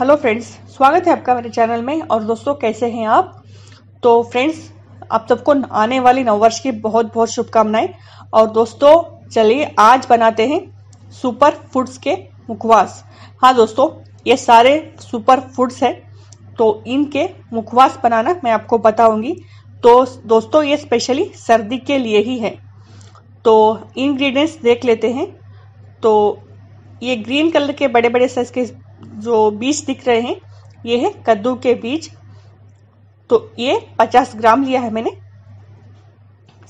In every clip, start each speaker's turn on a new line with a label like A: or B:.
A: Hello friends स्वागत है आपका मेरे चैनल में। और दोस्तों, कैसे हैं आप? तो फ्रेंड्स आप सबको आने वाली नववर्ष की बहुत बहुत शुभकामनाएँ। और दोस्तों, चलिए, आज बनाते हैं सुपर फूड्स के मुखवास। हाँ दोस्तों, ये सारे सुपर फूड्स हैं। तो इनके मुखवास बनाना मैं आपको बताऊँगी। तो दोस्तों, ये स्पेशली सर्दी के लिए ही है। तो इंग्रेडिएंट्स देख लेते हैं। तो ये ग्रीन कलर के बड़े बड़े साइज़ के जो बीज दिख रहे हैं, ये है कद्दू के बीज। तो ये 50 ग्राम लिया है मैंने।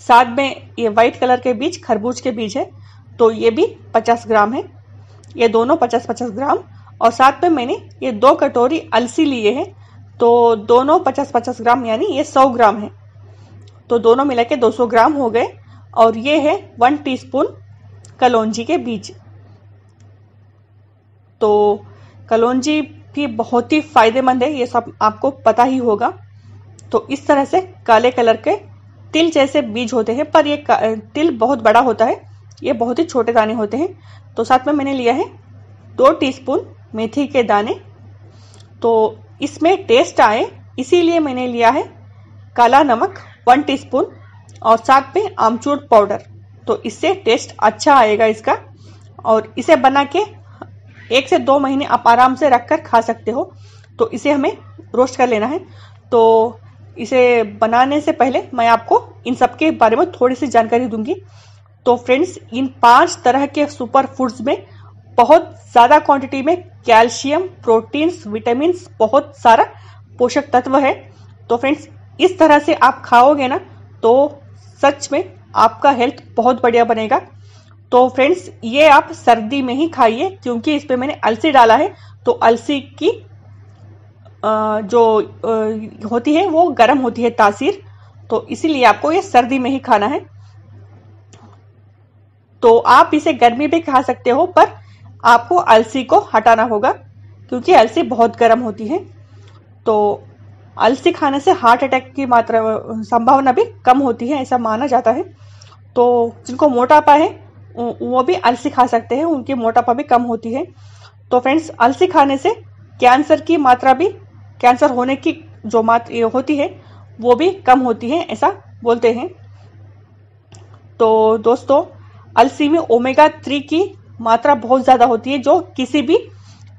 A: साथ में ये वाइट कलर के बीज, खरबूज के बीज है तो ये भी 50 ग्राम है। ये दोनों 50-50 ग्राम। और साथ में मैंने ये दो कटोरी अलसी लिए हैं तो दोनों 50-50 ग्राम, यानी ये 100 ग्राम है। तो दोनों मिला के 200 ग्राम हो गए। और ये है वन टीस्पून कलौंजी के बीज। तो कलौंजी भी बहुत ही फ़ायदेमंद है, ये सब आपको पता ही होगा। तो इस तरह से काले कलर के तिल जैसे बीज होते हैं, पर ये तिल बहुत बड़ा होता है, ये बहुत ही छोटे दाने होते हैं। तो साथ में मैंने लिया है दो टीस्पून मेथी के दाने। तो इसमें टेस्ट आए, इसीलिए मैंने लिया है काला नमक वन टीस्पून और साथ में आमचूर पाउडर। तो इससे टेस्ट अच्छा आएगा इसका, और इसे बना के एक से दो महीने आप आराम से रख कर खा सकते हो। तो इसे हमें रोस्ट कर लेना है। तो इसे बनाने से पहले मैं आपको इन सब के बारे में थोड़ी सी जानकारी दूँगी। तो फ्रेंड्स, इन पाँच तरह के सुपर फूड्स में बहुत ज़्यादा क्वांटिटी में कैल्शियम प्रोटीन्स विटामिन बहुत सारा पोषक तत्व है। तो फ्रेंड्स, इस तरह से आप खाओगे ना तो सच में आपका हेल्थ बहुत बढ़िया बनेगा। तो फ्रेंड्स, ये आप सर्दी में ही खाइए, क्योंकि इस पर मैंने अलसी डाला है। तो अलसी की जो होती है, वो गर्म होती है तासीर। तो इसीलिए आपको ये सर्दी में ही खाना है। तो आप इसे गर्मी में खा सकते हो, पर आपको अलसी को हटाना होगा, क्योंकि अलसी बहुत गर्म होती है। तो अलसी खाने से हार्ट अटैक की मात्रा, संभावना भी कम होती है, ऐसा माना जाता है। तो जिनको मोटापा है वो भी अलसी खा सकते हैं, उनकी मोटापा भी कम होती है। तो फ्रेंड्स अलसी खाने से कैंसर की मात्रा भी कैंसर होने की जो मात्रा होती है, वो भी कम होती है, ऐसा बोलते हैं। तो दोस्तों, अलसी में ओमेगा थ्री की मात्रा बहुत ज़्यादा होती है, जो किसी भी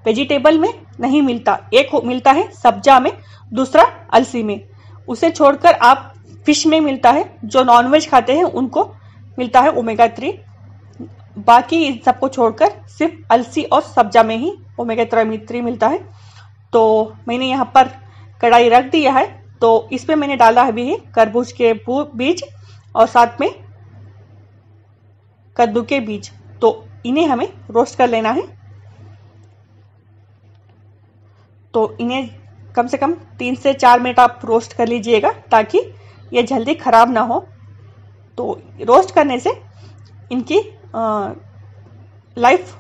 A: वेजिटेबल में नहीं मिलता। एक मिलता है सब्जा में, दूसरा अलसी में। उसे छोड़कर आप फ़िश में मिलता है, जो नॉनवेज खाते हैं, उनको मिलता है ओमेगा थ्री बाकी इन सबको छोड़कर सिर्फ़ अलसी और सब्जा में ही ओमेगा थ्री मिलता है। तो मैंने यहाँ पर कढ़ाई रख दिया है। तो इसमें मैंने डाला है भी तरबूज के बीज और साथ में कद्दू के बीज। तो इन्हें हमें रोस्ट कर लेना है। तो इन्हें कम से कम तीन से चार मिनट आप रोस्ट कर लीजिएगा ताकि ये जल्दी खराब ना हो। तो रोस्ट करने से इनकी लाइफ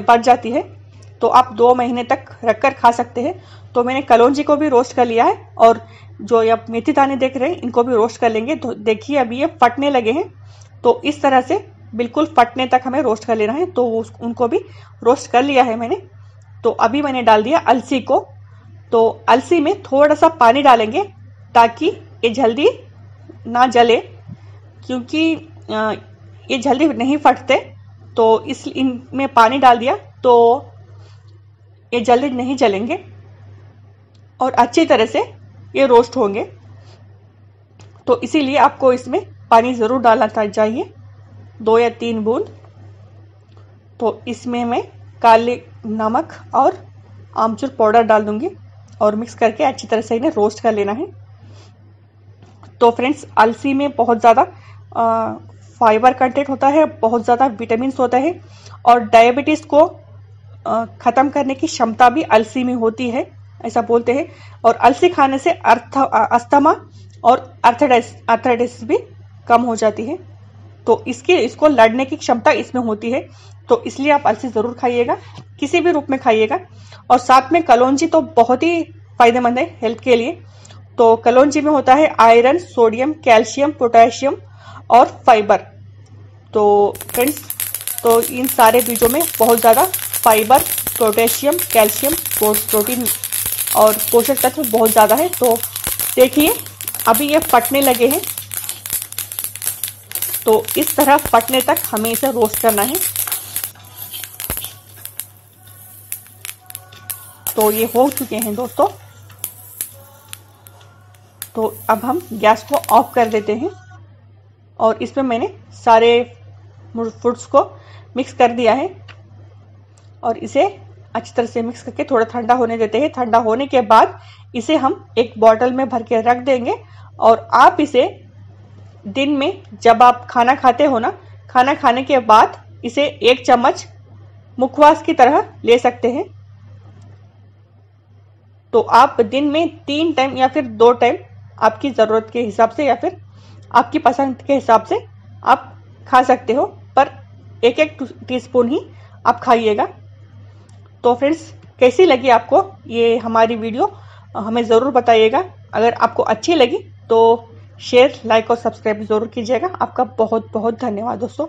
A: बढ़ जाती है तो आप दो महीने तक रखकर खा सकते हैं। तो मैंने कलौंजी को भी रोस्ट कर लिया है, और जो आप मेथी दाने देख रहे हैं, इनको भी रोस्ट कर लेंगे। तो देखिए, अभी ये फटने लगे हैं तो इस तरह से बिल्कुल फटने तक हमें रोस्ट कर लेना है। तो उनको भी रोस्ट कर लिया है मैंने। तो अभी मैंने डाल दिया अलसी को। तो अलसी में थोड़ा सा पानी डालेंगे, ताकि ये जल्दी ना जले, क्योंकि ये जल्दी नहीं फटते तो इस इनमें पानी डाल दिया तो ये जल्दी नहीं जलेंगे और अच्छी तरह से ये रोस्ट होंगे। तो इसीलिए आपको इसमें पानी ज़रूर डालना चाहिए, दो या तीन बूंद। तो इसमें मैं काले नमक और आमचूर पाउडर डाल दूँगी और मिक्स करके अच्छी तरह से इन्हें रोस्ट कर लेना है। तो फ्रेंड्स, अलसी में बहुत ज़्यादा फाइबर कंटेंट होता है, बहुत ज़्यादा विटामिन होता है और डायबिटीज़ को ख़त्म करने की क्षमता भी अलसी में होती है, ऐसा बोलते हैं। और अलसी खाने से अर्थ, अस्थमा और अर्थराइटिस अर्थराइटिस भी कम हो जाती है। तो इसके, इसको लड़ने की क्षमता इसमें होती है। तो इसलिए आप अलसी ज़रूर खाइएगा, किसी भी रूप में खाइएगा। और साथ में कलौंजी तो बहुत ही फ़ायदेमंद है हेल्थ के लिए। तो कलौंजी में होता है आयरन, सोडियम, कैल्शियम, पोटेशियम और फाइबर तो फ्रेंड्स तो इन सारे बीजों में बहुत ज़्यादा फाइबर पोटेशियम कैल्शियम प्रोटीन और पोषक तत्व बहुत ज़्यादा है। तो देखिए, अभी ये फटने लगे हैं। तो इस तरह फटने तक हमें इसे रोस्ट करना है। तो ये हो चुके हैं दोस्तों। तो अब हम गैस को ऑफ़ कर देते हैं। और इसमें मैंने सारे फ्रूट्स को मिक्स कर दिया है। और इसे अच्छी तरह से मिक्स करके थोड़ा ठंडा होने देते हैं। ठंडा होने के बाद इसे हम एक बॉटल में भर के रख देंगे और आप इसे दिन में जब आप खाना खाते हो ना, खाना खाने के बाद इसे एक चम्मच मुखवास की तरह ले सकते हैं। तो आप दिन में तीन टाइम या फिर दो टाइम आपकी ज़रूरत के हिसाब से या फिर आपकी पसंद के हिसाब से आप खा सकते हो, पर एक एक टीस्पून ही आप खाइएगा। तो फ्रेंड्स, कैसी लगी आपको ये हमारी वीडियो? हमें ज़रूर बताइएगा। अगर आपको अच्छी लगी तो शेयर, लाइक और सब्सक्राइब ज़रूर कीजिएगा। आपका बहुत बहुत धन्यवाद दोस्तों।